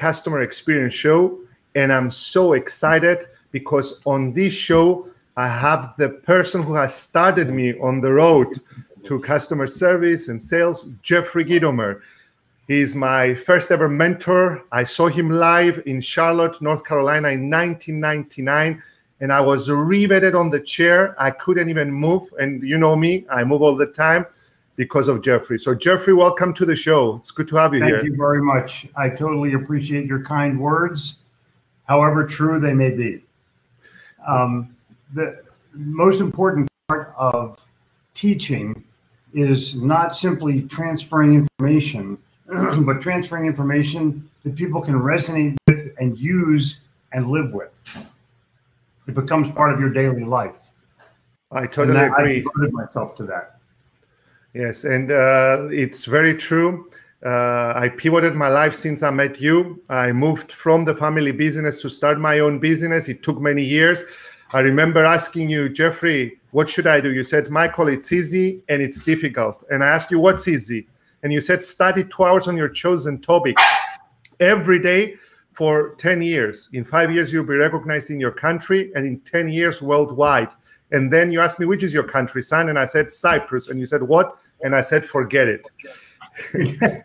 Customer Experience Show. And I'm so excited because on this show, I have the person who has started me on the road to customer service and sales, Jeffrey Gitomer. He's my first ever mentor. I saw him live in Charlotte, North Carolina in 1999 and I was riveted on the chair. I couldn't even move. And you know me, I move all the time because of Jeffrey. So, Jeffrey, welcome to the show. It's good to have you Thank here. Thank you very much. I totally appreciate your kind words, however true they may be. Um, the most important part of teaching is not simply transferring information, but transferring information that people can resonate with and use and live with. It becomes part of your daily life. I totally that, agree. I devoted myself to that. Yes, and uh, it's very true. Uh, I pivoted my life since I met you. I moved from the family business to start my own business. It took many years. I remember asking you, Jeffrey, what should I do? You said, Michael, it's easy and it's difficult. And I asked you, what's easy? And you said, study two hours on your chosen topic every day for 10 years. In five years, you'll be recognized in your country, and in 10 years, worldwide. And then you asked me, which is your country, son? And I said, Cyprus. And you said, what? And I said, forget it.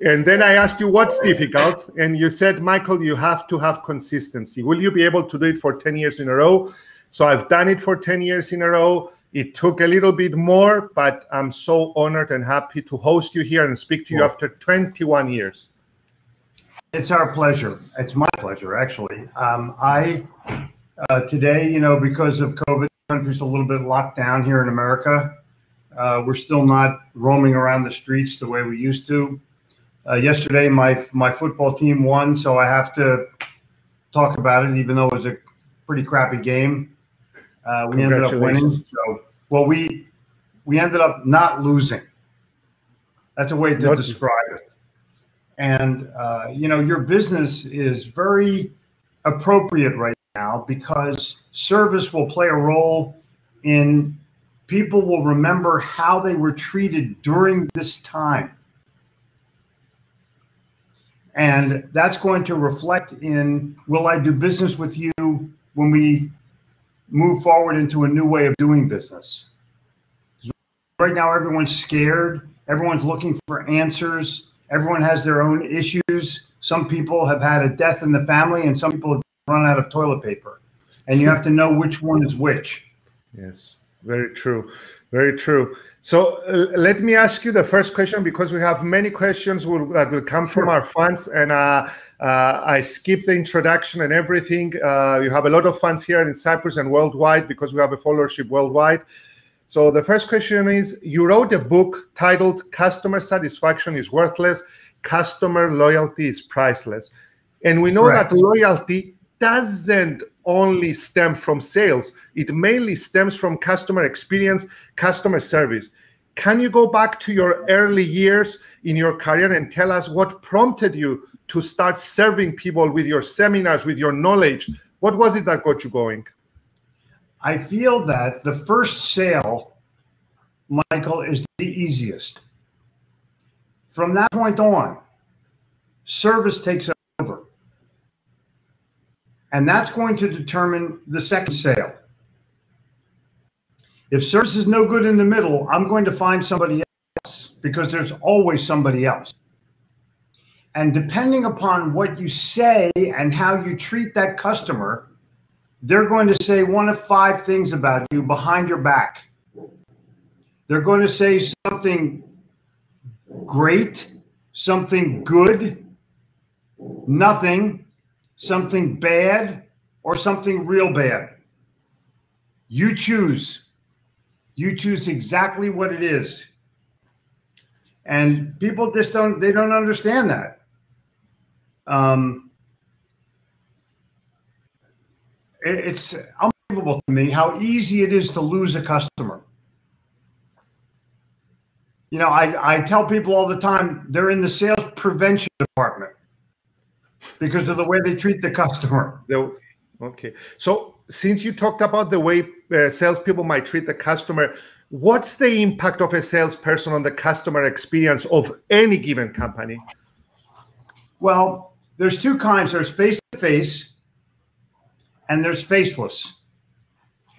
and then I asked you, what's difficult? And you said, Michael, you have to have consistency. Will you be able to do it for 10 years in a row? So I've done it for 10 years in a row. It took a little bit more, but I'm so honored and happy to host you here and speak to you after 21 years. It's our pleasure. It's my pleasure, actually. Um, I uh, today, you know, because of COVID, the country's a little bit locked down here in America. Uh, we're still not roaming around the streets the way we used to. Uh, yesterday, my my football team won, so I have to talk about it, even though it was a pretty crappy game. Uh, we ended up winning. So, well, we we ended up not losing. That's a way to describe it. And, uh, you know, your business is very appropriate right now because service will play a role in people will remember how they were treated during this time. And that's going to reflect in will I do business with you when we move forward into a new way of doing business? Right now, everyone's scared, everyone's looking for answers Everyone has their own issues. Some people have had a death in the family, and some people have run out of toilet paper. And you have to know which one is which. Yes, very true. Very true. So uh, let me ask you the first question because we have many questions will, that will come sure. from our fans, and uh, uh, I skipped the introduction and everything. Uh, you have a lot of fans here in Cyprus and worldwide because we have a followership worldwide. So the first question is you wrote a book titled Customer Satisfaction is Worthless, Customer Loyalty is Priceless. And we know Correct. that loyalty doesn't only stem from sales, it mainly stems from customer experience, customer service. Can you go back to your early years in your career and tell us what prompted you to start serving people with your seminars, with your knowledge? What was it that got you going? I feel that the first sale, Michael, is the easiest. From that point on, service takes. And that's going to determine the second sale. If service is no good in the middle, I'm going to find somebody else because there's always somebody else. And depending upon what you say and how you treat that customer, they're going to say one of five things about you behind your back. They're going to say something great, something good, nothing, something bad, or something real bad. You choose. You choose exactly what it is. And people just don't, they don't understand that. Um, it's unbelievable to me how easy it is to lose a customer. You know, I, I tell people all the time they're in the sales prevention department because of the way they treat the customer. Okay. So, since you talked about the way uh, salespeople might treat the customer, what's the impact of a salesperson on the customer experience of any given company? Well, there's two kinds. There's face to face, and there's faceless.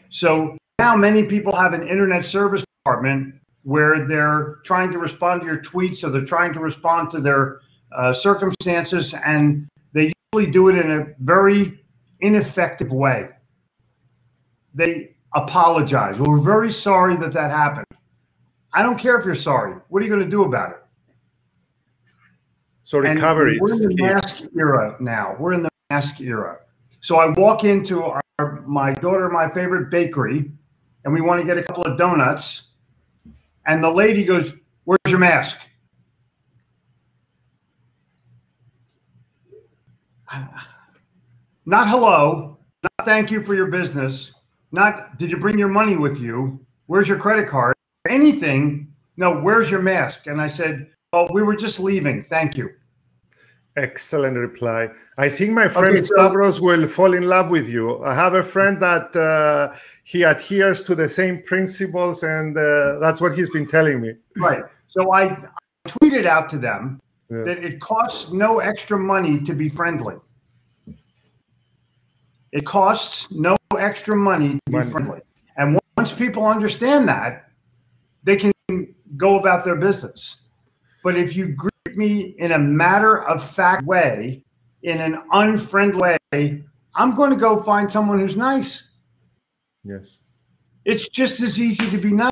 So now many people have an internet service department where they're trying to respond to your tweets or they're trying to respond to their uh, circumstances, and do it in a very ineffective way. They apologize. Well, we're very sorry that that happened. I don't care if you're sorry. What are you going to do about it? So recovery. we're in the mask era now. We're in the mask era. So I walk into our, my daughter, my favorite bakery, and we want to get a couple of donuts. And the lady goes, Where's your mask? Not hello, not thank you for your business, not did you bring your money with you? Where's your credit card? Anything. No, where's your mask? And I said, Oh, we were just leaving. Thank you. Excellent reply. I think my friend okay, so, Stavros will fall in love with you. I have a friend that uh, he adheres to the same principles, and uh, that's what he's been telling me. Right. So I, I tweeted out to them yeah. that it costs no extra money to be friendly. It costs no extra money to be money. friendly. And once people understand that, they can go about their business. But if you greet me in a matter of fact way, in an unfriendly way, I'm going to go find someone who's nice. Yes. It's just as easy to be nice.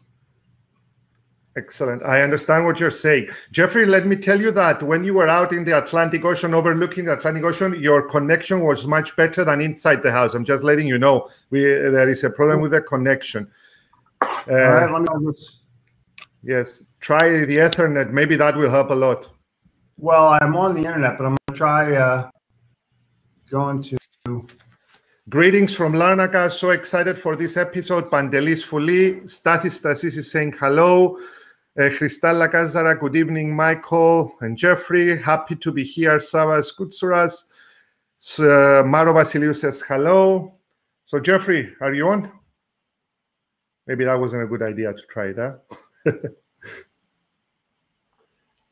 Excellent. I understand what you're saying. Jeffrey, let me tell you that when you were out in the Atlantic Ocean, overlooking the Atlantic Ocean, your connection was much better than inside the house. I'm just letting you know we, there is a problem with the connection. Uh, All right, let me. Yes, try the Ethernet. Maybe that will help a lot. Well, I'm on the internet, but I'm going to try uh, going to. Greetings from Larnaca. So excited for this episode. Pandelis Fuli, Stathis Stasis is saying hello. Uh, Christalla Kazara, good evening, Michael and Jeffrey. Happy to be here. Savas Kutsuras. So, uh, Maro Vasiliou says hello. So, Jeffrey, are you on? Maybe that wasn't a good idea to try that.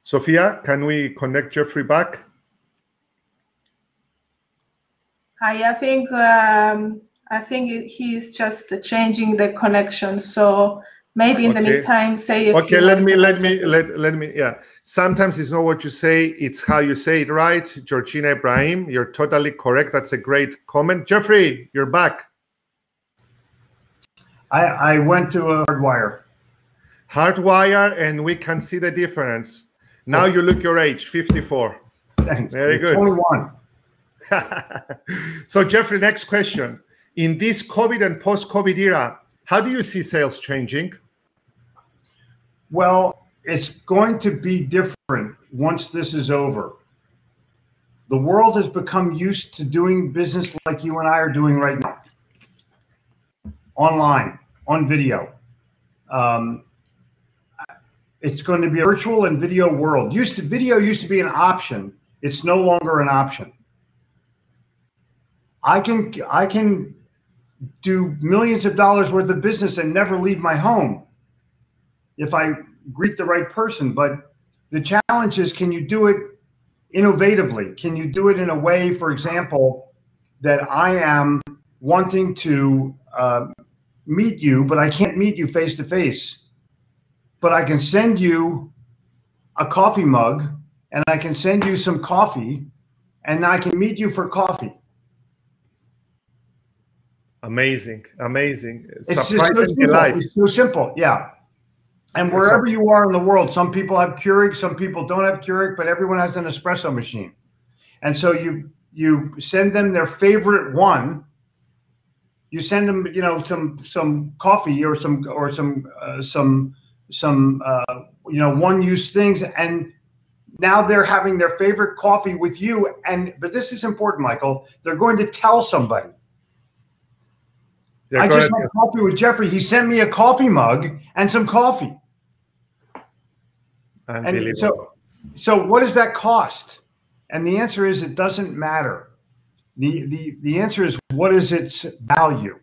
Sophia, can we connect Jeffrey back? Hi, I think um, I think he's just changing the connection. So maybe in okay. the meantime, say. okay, let me let me let let me yeah. Sometimes it's not what you say; it's how you say it. Right, Georgina Ibrahim, you're totally correct. That's a great comment. Jeffrey, you're back. I I went to a hardwire. Hardwire, and we can see the difference. Now you look your age, 54. Thanks. Very good. 21. so, Jeffrey, next question. In this COVID and post COVID era, how do you see sales changing? Well, it's going to be different once this is over. The world has become used to doing business like you and I are doing right now online, on video. Um, it's going to be a virtual and video world. Used to video used to be an option. It's no longer an option. I can I can do millions of dollars worth of business and never leave my home if I greet the right person. But the challenge is can you do it innovatively? Can you do it in a way, for example, that I am wanting to uh, meet you, but I can't meet you face to face? but I can send you a coffee mug and I can send you some coffee and I can meet you for coffee. Amazing, amazing. It's, so simple. it's so simple. Yeah. And wherever you are in the world, some people have Keurig, some people don't have Keurig, but everyone has an espresso machine. And so you you send them their favorite one. You send them, you know, some some coffee or some or some uh, some some uh, you know one use things and now they're having their favorite coffee with you and but this is important michael. They're going to tell somebody. I just had coffee with jeffrey. He sent me a coffee mug and some coffee and so so what does that cost and the answer is it doesn't matter the the the answer is what is its value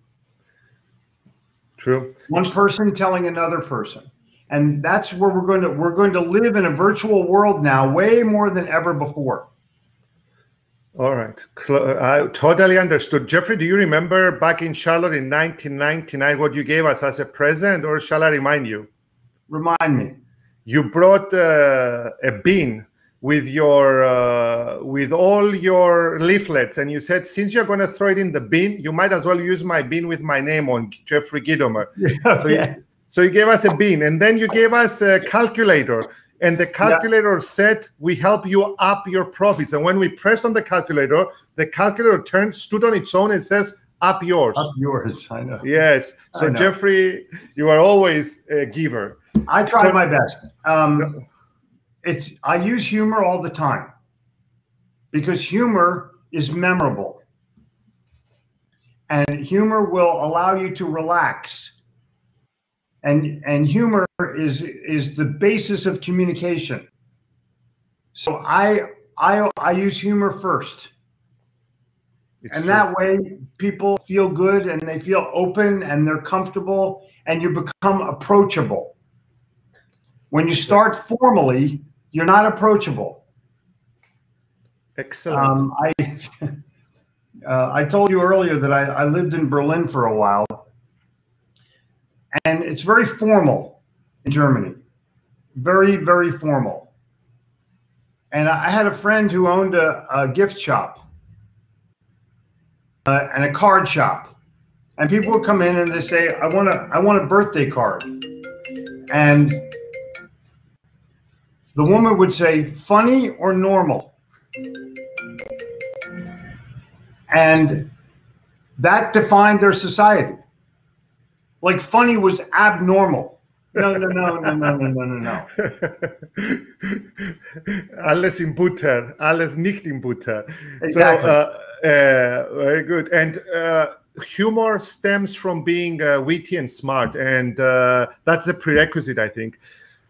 true one person telling another person and that's where we're going to we're going to live in a virtual world now way more than ever before All right. Uh, I totally understood. Jeffrey, do you remember back in Charlotte in 1999 what you gave us as a present, or shall I remind you? Remind me. You brought uh, a bin with your uh, with all your leaflets, and you said, since you're going to throw it in the bin, you might as well use my bin with my name on, Jeffrey Gitomer. Yeah. So, you, so you gave us a bin, and then you gave us a calculator and the calculator yeah. said we help you up your profits and when we pressed on the calculator the calculator turned stood on its own and says up yours up yours i know yes so know. jeffrey you are always a giver i try so, my best. Um, it's i use humor all the time because humor is memorable. And humor will allow you to relax. And and humor is is the basis of communication. So i i i use humor first. It's and true. that way people feel good and they feel open and they're comfortable and you become approachable when you start formally you're not approachable. Excellent. Um, i uh, i told you earlier that I, I lived in berlin for a while. And it's very formal in Germany, very very formal. And I had a friend who owned a, a gift shop uh, and a card shop, and people would come in and they say, "I want a I want a birthday card," and the woman would say, "Funny or normal?" And that defined their society like funny was abnormal. No, no, no, no, no, no, no, no, no. Alles in Butter, alles nicht in Butter. Exactly. So, uh, uh, very good. And uh, humor stems from being uh, witty and smart, and uh, that's a prerequisite, I think.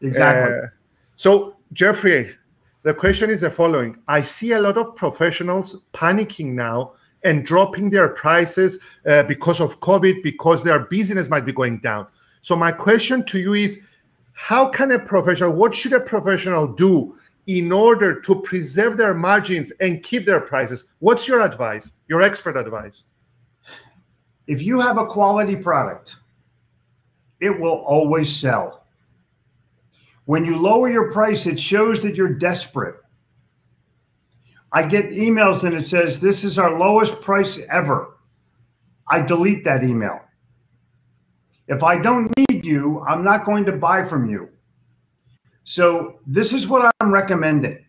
Exactly. So, Jeffrey, the question is the following: I see a lot of professionals panicking now and dropping their prices uh, because of COVID, because their business might be going down. So, my question to you is how can a professional, what should a professional do in order to preserve their margins and keep their prices? What's your advice, your expert advice? If you have a quality product, it will always sell. When you lower your price, it shows that you're desperate. I get emails and it says, This is our lowest price ever. I delete that email. If I don't need you, I'm not going to buy from you. So, this is what I'm recommending.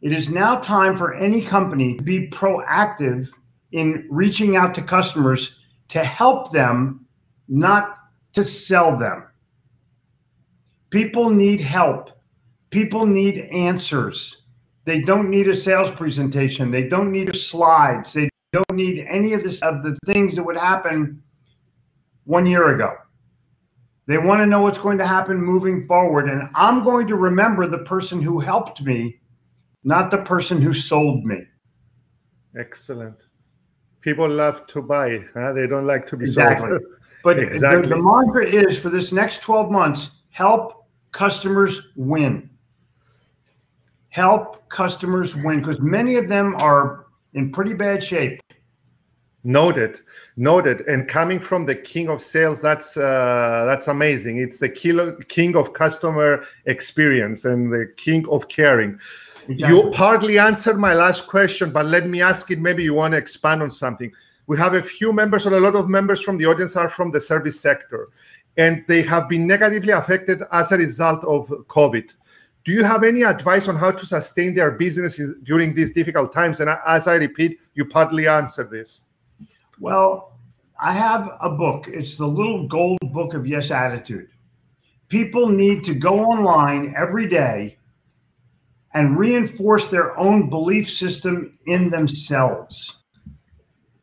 It is now time for any company to be proactive in reaching out to customers to help them, not to sell them. People need help, people need answers. They don't need a sales presentation. They don't need slides. They don't need any of this of the things that would happen one year ago. They want to know what's going to happen moving forward. And I'm going to remember the person who helped me, not the person who sold me. Excellent. People love to buy, huh? they don't like to be exactly. sold. But exactly. the, the mantra is for this next 12 months help customers win help customers win? Because many of them are in pretty bad shape. Noted, noted. And coming from the king of sales, that's uh, that's amazing. It's the king of customer experience and the king of caring. Exactly. You partly answered my last question, but let me ask it. Maybe you want to expand on something. We have a few members, or a lot of members from the audience are from the service sector, and they have been negatively affected as a result of COVID do you have any advice on how to sustain their businesses during these difficult times? And as I repeat, you partly answered this. Well, I have a book. It's the little gold book of yes attitude. People need to go online every day and reinforce their own belief system in themselves.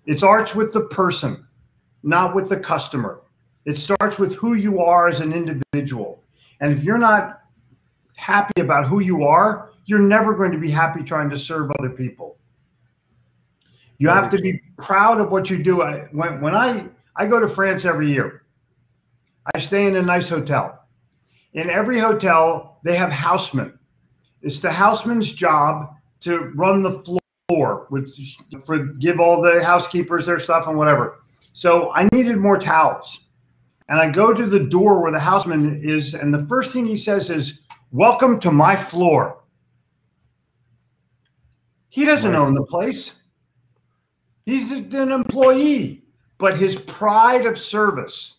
It starts with the person, not with the customer. It starts with who you are as an individual. And if you're not happy about who you are, you're never going to be happy trying to serve other people. You have to be proud of what you do. I, when, when I, I go to France every year, I stay in a nice hotel. In every hotel, they have housemen. It's the houseman's job to run the floor with for give all the housekeepers their stuff and whatever. So I needed more towels. And I go to the door where the houseman is, and the first thing he says is, Welcome to my floor. He doesn't own the place. He's an employee, but his pride of service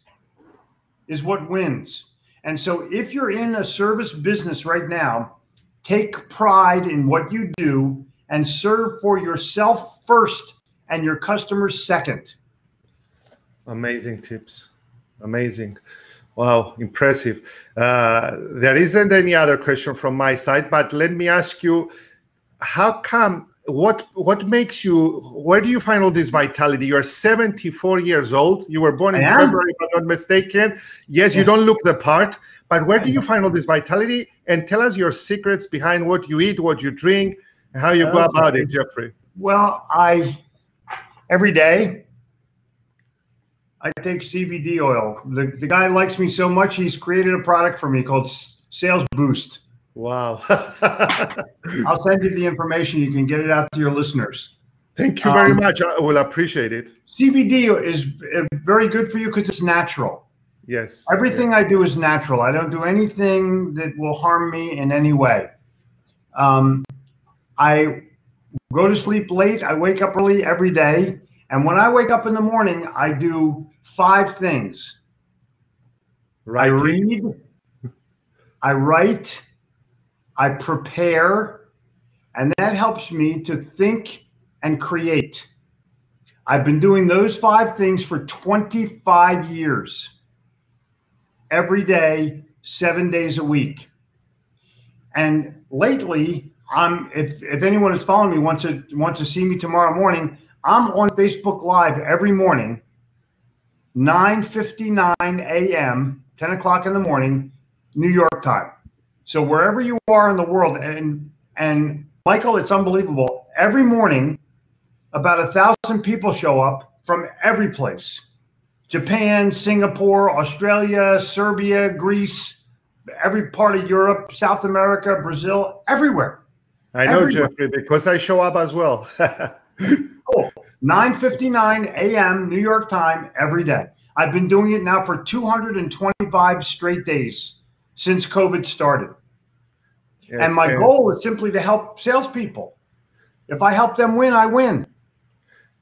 is what wins. And so if you're in a service business right now, take pride in what you do and serve for yourself first and your customers second. Amazing tips. Amazing. Wow, impressive. Uh, there isn't any other question from my side, but let me ask you how come what what makes you where do you find all this vitality? You're 74 years old. You were born in february if i'm not mistaken. Yes, yes, you don't look the part but where do you find all this vitality? And tell us your secrets behind what you eat what you drink and how you go about it jeffrey. Well i every day I take CBD oil. The, the guy likes me so much, he's created a product for me called Sales Boost. Wow. I'll send you the information. You can get it out to your listeners. Thank you very um, much. I will appreciate it. CBD is uh, very good for you because it's natural. Yes. Everything yes. I do is natural. I don't do anything that will harm me in any way. Um, I go to sleep late. I wake up early every day. And when I wake up in the morning, I do five things. Right. I read, I write, I prepare, and that helps me to think and create. I've been doing those five things for 25 years, every day, seven days a week. And lately, I'm if, if anyone is following me wants to wants to see me tomorrow morning, I'm on Facebook Live every morning, 9:59 a.m., 10 o'clock in the morning, New York time. So wherever you are in the world, and and Michael, it's unbelievable. Every morning, about a thousand people show up from every place: Japan, Singapore, Australia, Serbia, Greece, every part of Europe, South America, Brazil, everywhere. I know, everywhere. Jeffrey, because I show up as well. cool. 9:59 a.m. New York time every day. I've been doing it now for 225 straight days since COVID started. Yes, and my goal is simply to help salespeople. If I help them win, I win.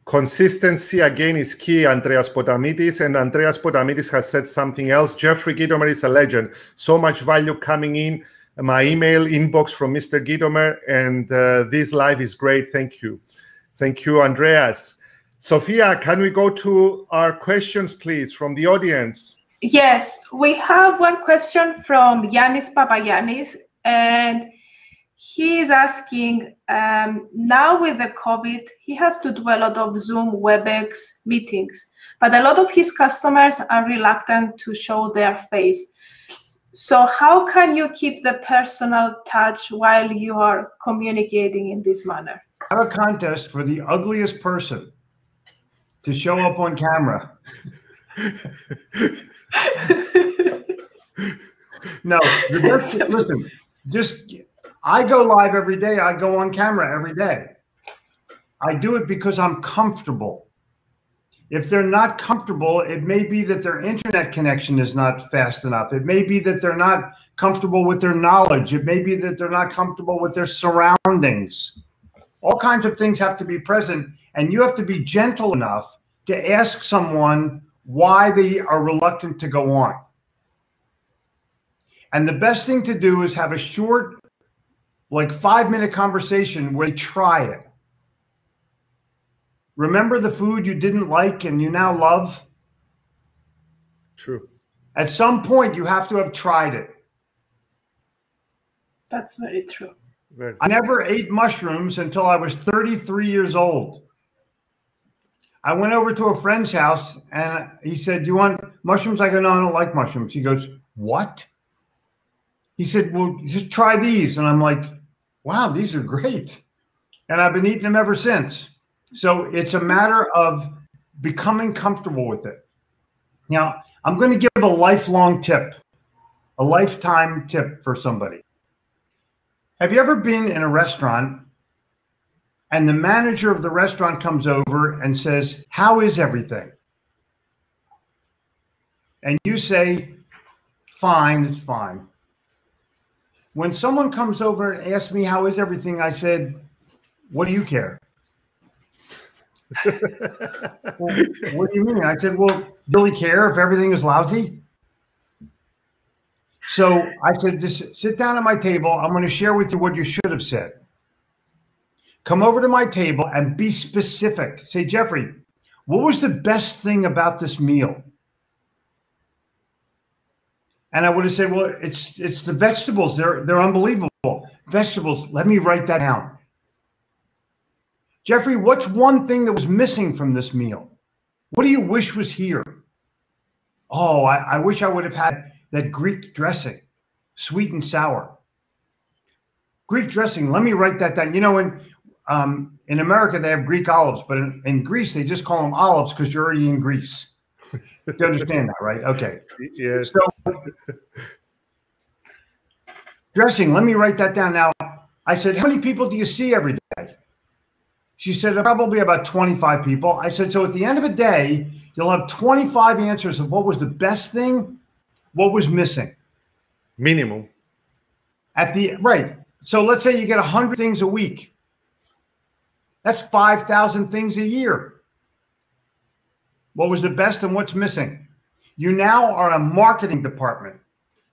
Consistency again is key, Andreas Potamitis. And Andreas Potamitis has said something else. Jeffrey Gitomer is a legend. So much value coming in. My email inbox from Mr. Gitomer, and uh, this live is great. Thank you. Thank you, Andreas. Sophia, can we go to our questions, please, from the audience? Yes, we have one question from Yanis Papayanis, and he is asking um, now with the COVID, he has to do a lot of Zoom, WebEx meetings, but a lot of his customers are reluctant to show their face. So, how can you keep the personal touch while you are communicating in this manner? Have a contest for the ugliest person to show up on camera. no, best, listen, just I go live every day. I go on camera every day. I do it because I'm comfortable. If they're not comfortable, it may be that their internet connection is not fast enough. It may be that they're not comfortable with their knowledge. It may be that they're not comfortable with their surroundings. All kinds of things have to be present, and you have to be gentle enough to ask someone why they are reluctant to go on. And the best thing to do is have a short, like five minute conversation where they try it. Remember the food you didn't like and you now love? True. At some point, you have to have tried it. That's very true. I never ate mushrooms until I was 33 years old. I went over to a friend's house and he said, Do you want mushrooms? I go, No, I don't like mushrooms. He goes, What? He said, Well, just try these. And I'm like, Wow, these are great. And I've been eating them ever since. So it's a matter of becoming comfortable with it. Now, I'm going to give a lifelong tip, a lifetime tip for somebody. Have you ever been in a restaurant and the manager of the restaurant comes over and says, How is everything? And you say, Fine, it's fine. When someone comes over and asks me, How is everything? I said, What do you care? well, what do you mean? I said, Well, really care if everything is lousy? So I said, Just sit down at my table. I'm going to share with you what you should have said. Come over to my table and be specific. Say, Jeffrey, what was the best thing about this meal? And I would have said, well, it's it's the vegetables. They're they're unbelievable. Vegetables. Let me write that down. Jeffrey, what's one thing that was missing from this meal? What do you wish was here? Oh, I, I wish I would have had that Greek dressing, sweet and sour. Greek dressing. Let me write that down. You know, in um, in America they have Greek olives, but in, in Greece they just call them olives because you're already in Greece. you understand that, right? Okay. Yes. So dressing. Let me write that down now. I said, how many people do you see every day? She said, probably about 25 people. I said, so at the end of the day, you'll have 25 answers of what was the best thing, what was missing. Minimum. At the right. So let's say you get 100 things a week. That's 5,000 things a year. What was the best and what's missing? You now are a marketing department,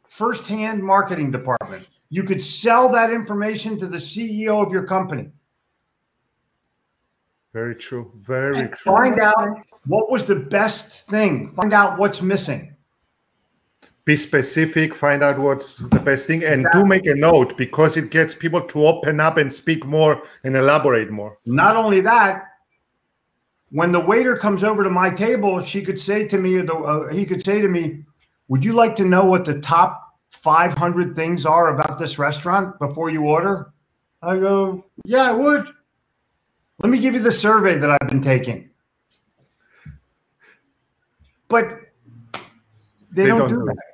first-hand marketing department. You could sell that information to the CEO of your company. Very true. Very Excellent. Find out what was the best thing. Find out what's missing. Be specific, find out what's the best thing, and do make a note because it gets people to open up and speak more and elaborate more. Not only that, when the waiter comes over to my table, she could say to me, uh, he could say to me, "Would you like to know what the top 500 things are about this restaurant before you order?" I go, "Yeah, I would." Let me give you the survey that I've been taking. But they, don't, do that.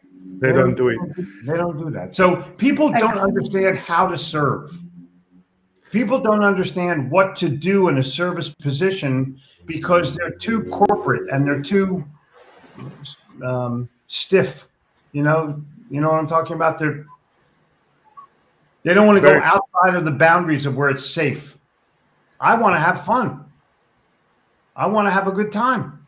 They don't do it. They don't do that. So people don't understand how to serve. People don't understand what to do in a service position because they're too corporate and they're too um, stiff. You know, you know what I'm talking about. They're they don't want to go outside of the boundaries of where it's safe. I want to have fun. I want to have a good time.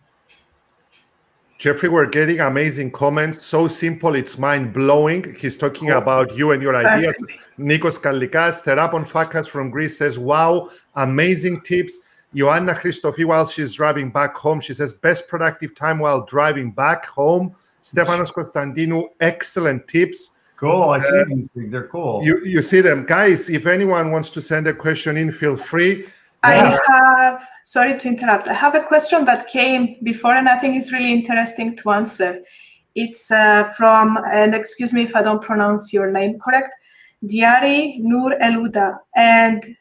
Jeffrey, we're getting amazing comments. So simple, it's mind blowing. He's talking about you and your ideas. Nikos Kallikas, Therapon Fakas from Greece says, Wow, amazing tips. Joanna Christofi, while she's driving back home, she says, Best productive time while driving back home. Stefanos Konstantinou, excellent tips. Cool. I see uh, these things. They're cool. You, you see them. Guys, if anyone wants to send a question in, feel free. I have, sorry to interrupt, I have a question that came before and I think it's really interesting to answer. It's uh, from, and excuse me if I don't pronounce your name correct, Diari Nur Eluda. And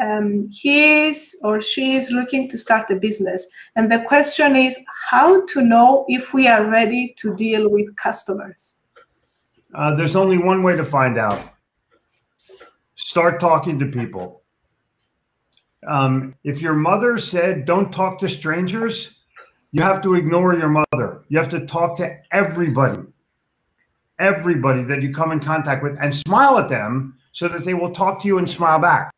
um, he is or she is looking to start a business. And the question is how to know if we are ready to deal with customers. Uh, there's only one way to find out. Start talking to people. Um, if your mother said, don't talk to strangers, you have to ignore your mother. You have to talk to everybody, everybody that you come in contact with, and smile at them so that they will talk to you and smile back.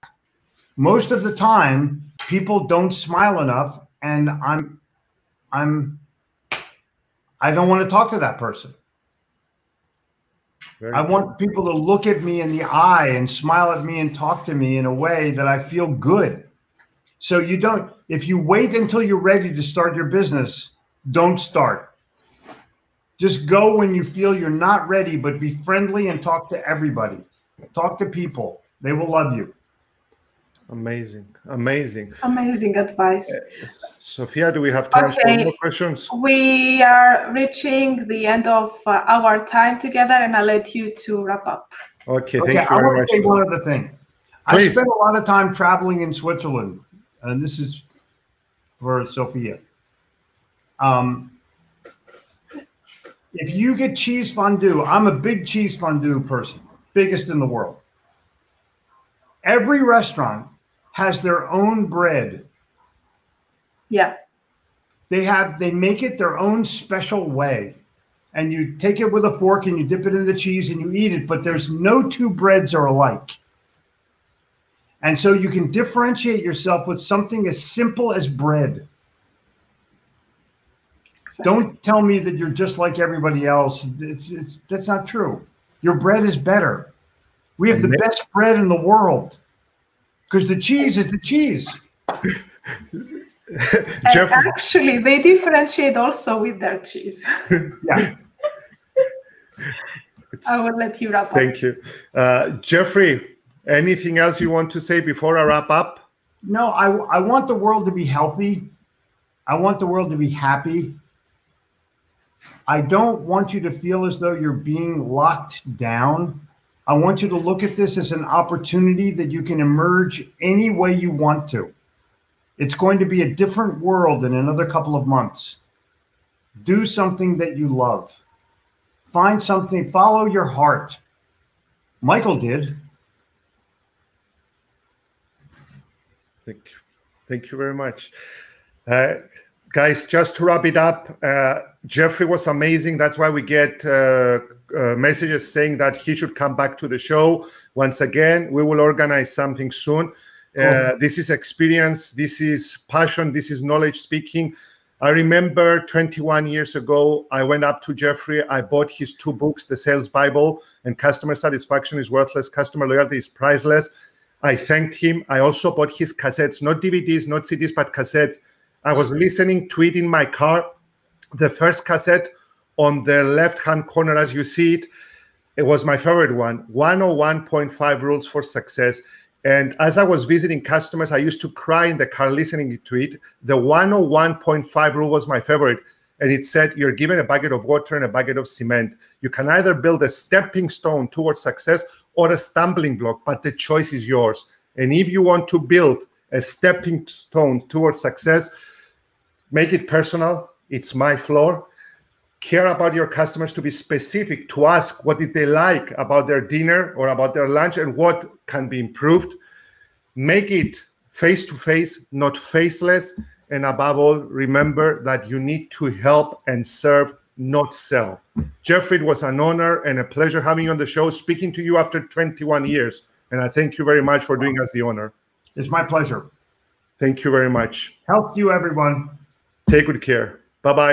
Most of the time, people don't smile enough, and I'm, I'm, I don't want to talk to that person. Very I want people to look at me in the eye and smile at me and talk to me in a way that I feel good. So you don't, if you wait until you're ready to start your business, don't start. Just go when you feel you're not ready, but be friendly and talk to everybody. Talk to people. They will love you. amazing. Amazing. Amazing advice. Sophia, do we have time for Okay. more questions? We are reaching the end of uh, our time together, and I'll let you to wrap up. Okay, Okay, thank you I very want much. to say one other thing. Please. I spent a lot of time traveling in Switzerland, and this is for Sophia. Um, if you get cheese fondue, I'm a big cheese fondue person, biggest in the world. Every restaurant has their own bread. Yeah. They have they make it their own special way. And you take it with a fork and you dip it in the cheese and you eat it, but there's no two breads are alike. And so you can differentiate yourself with something as simple as bread. Exactly. Don't tell me that you're just like everybody else. It's it's that's not true. Your bread is better. We have the best bread in the world. Because the cheese is the cheese. And Jeffrey, actually, they differentiate also with their cheese. Yeah. I will let you wrap up. thank you. Uh, Jeffrey, anything else you want to say before I wrap up? No, I I want the world to be healthy. I want the world to be happy. I don't want you to feel as though you're being locked down. I want you to look at this as an opportunity that you can emerge any way you want to. It's going to be a different world in another couple of months. Do something that you love. Find something, follow your heart. Michael did. Thank you. Thank you very much. Uh, guys, just to wrap it up, uh, Jeffrey was amazing. That's why we get uh, uh, messages saying that he should come back to the show once again. We will organize something soon. Uh, this is experience, this is passion, this is knowledge speaking. I remember 21 years ago, I went up to Jeffrey. I bought his two books, The Sales Bible and Customer Satisfaction is Worthless, Customer Loyalty is Priceless. I thanked him. I also bought his cassettes, not DVDs, not CDs, but cassettes. I was listening to it in my car. The first cassette on the left hand corner, as you see it, it was my favorite one 101.5 Rules for Success. And as I was visiting customers, I used to cry in the car listening to it. The 101.5 rule was my favorite. And it said, You're given a bucket of water and a bucket of cement. You can either build a stepping stone towards success or a stumbling block, but the choice is yours. And if you want to build a stepping stone towards success, make it personal. It's my floor. Care about your customers to be specific, to ask what did they like about their dinner or about their lunch and what can be improved. Make it face to face, not faceless. And above all, remember that you need to help and serve, not sell. Jeffrey, it was an honor and a pleasure having you on the show, speaking to you after 21 years. And I thank you very much for doing us the honor. It's my pleasure. Thank you very much. Help you, everyone. Take good care. Bye bye.